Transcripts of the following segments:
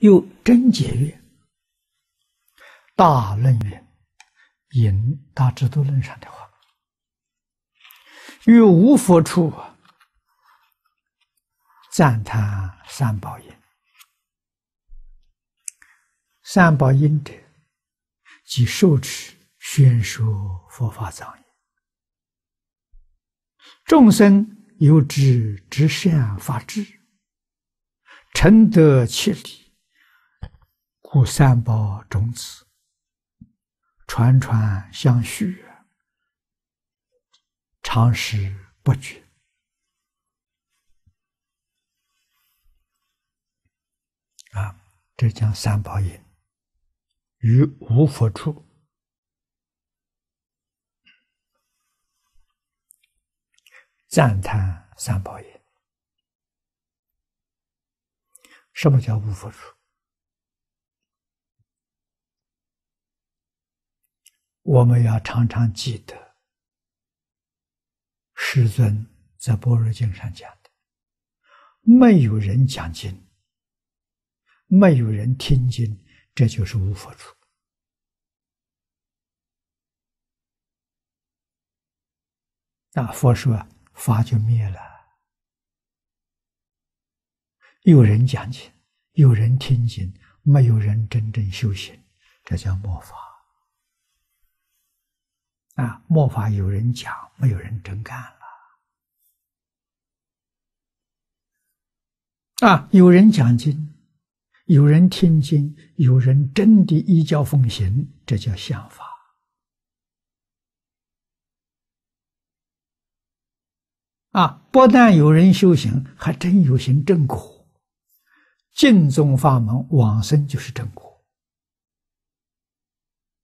又真解曰：“大论曰，引大智度论上的话，于无佛处赞叹三宝音。三宝音者，即受持宣说佛法藏言。众生有知之善法智，诚得其理。”故三宝种子，传传相续，常时不绝。啊，这讲三宝也，于无佛处赞叹三宝也。什么叫无佛处？我们要常常记得，师尊在《般若经》上讲的：“没有人讲经，没有人听经，这就是无佛处。”那佛说法就灭了。有人讲经，有人听经，没有人真正修行，这叫末法。啊，末法有人讲，没有人真干了。啊，有人讲经，有人听经，有人真的依教奉行，这叫相法。啊，不但有人修行，还真有行正果。净宗法门往生就是正果。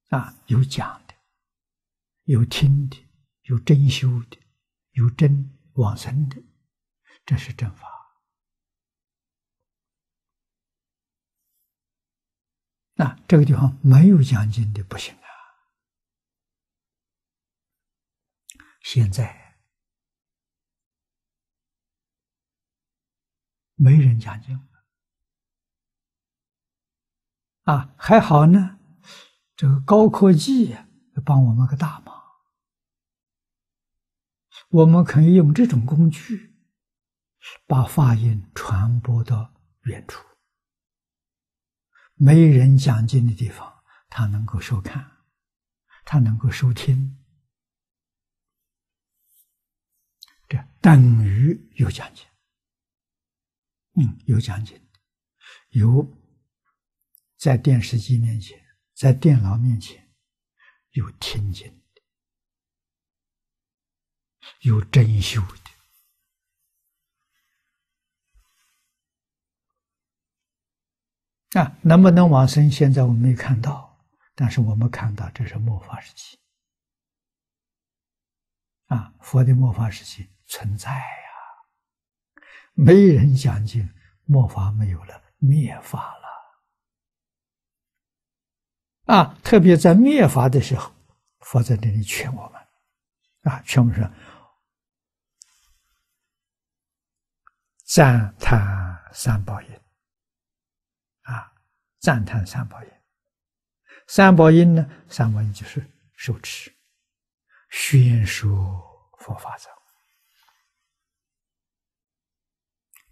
啊，有讲。有听的，有真修的，有真往生的，这是正法。那这个地方没有讲经的不行啊！现在没人讲经了啊，还好呢。这个高科技呀帮我们个大忙。我们可以用这种工具，把法音传播到远处。没人讲经的地方，他能够收看，他能够收听，这等于有讲经。嗯，有讲经，有在电视机面前，在电脑面前有听经。有真修的啊，能不能往生？现在我没看到，但是我们看到这是末法时期啊，佛的末法时期存在呀，没人讲经，末法没有了，灭法了啊！特别在灭法的时候，佛在那里劝我们啊，劝我们说。赞叹三宝音，啊，赞叹三宝音。三宝音呢？三宝音就是受持、宣说佛法者。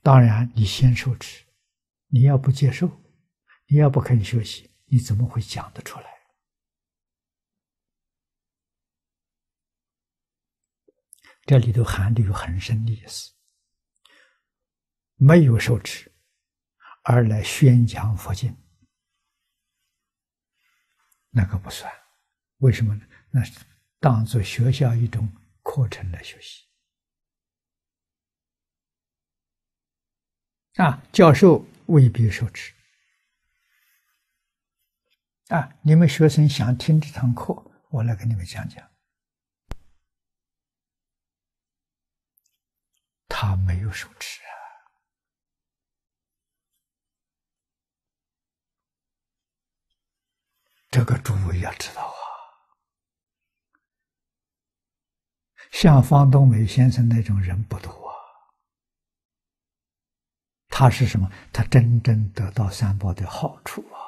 当然，你先受持，你要不接受，你要不肯学习，你怎么会讲得出来？这里头含的有很深的意思。没有受持，而来宣讲佛经，那个不算。为什么呢？那是当做学校一种课程来学习。啊，教授未必受持。啊，你们学生想听这堂课，我来给你们讲讲。他没有受持啊。这个诸位要知道啊，像方东美先生那种人不多啊，他是什么？他真正得到三宝的好处啊！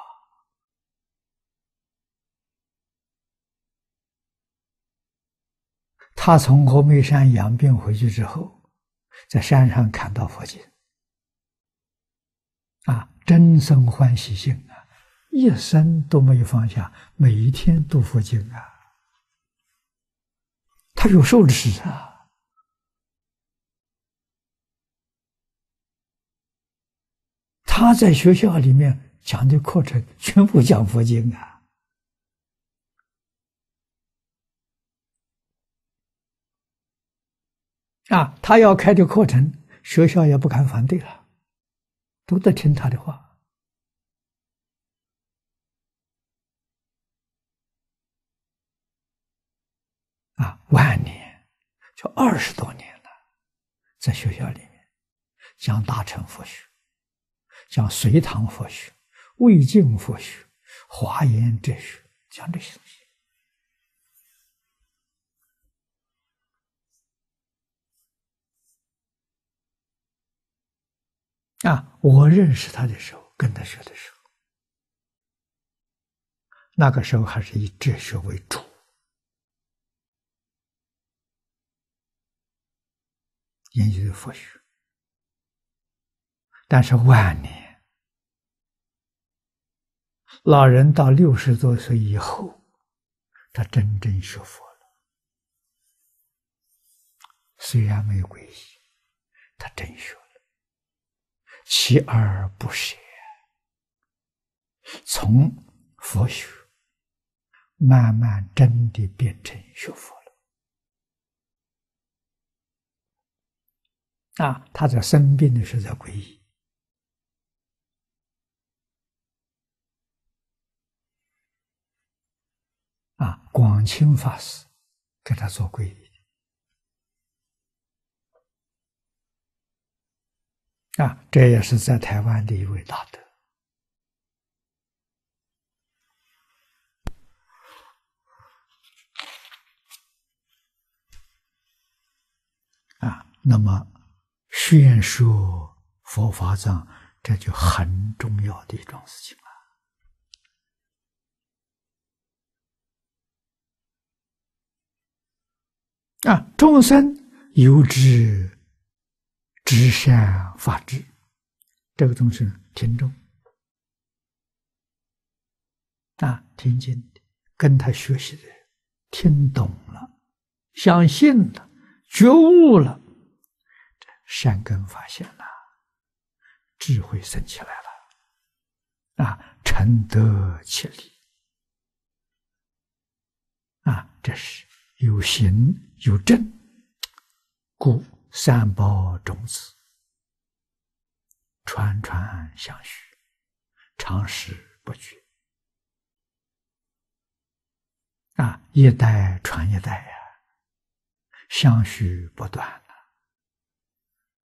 他从峨眉山养病回去之后，在山上看到佛经，啊，真生欢喜心，一生都没有放下，每一天读佛经啊，他有受持啊。他在学校里面讲的课程全部讲佛经啊，啊，他要开的课程，学校也不敢反对了，都得听他的话。啊，晚年就二十多年了，在学校里面讲大乘佛学。讲隋唐佛学、魏晋佛学、华严哲学，讲这些东西啊！我认识他的时候，跟他学的时候，那个时候还是以哲学为主，研究佛学。但是晚年，老人到六十多岁以后，他真正学佛了。虽然没有皈依，他真学了，锲而不舍，从佛学慢慢真的变成学佛了。啊，他在生病的时候在皈依。啊，广清法师给他做皈依啊，这也是在台湾的一位大德啊。那么宣说佛法藏，这就很重要的一桩事情了。啊，众生有知，知善法智，这个东西听众啊，听经的，跟他学习的人，听懂了，相信了，觉悟了，善根发现了，智慧生起来了，啊，成德起理，啊，这是。有行有正，故三宝种子传传相续，长时不绝啊！一代传一代呀，相续不断。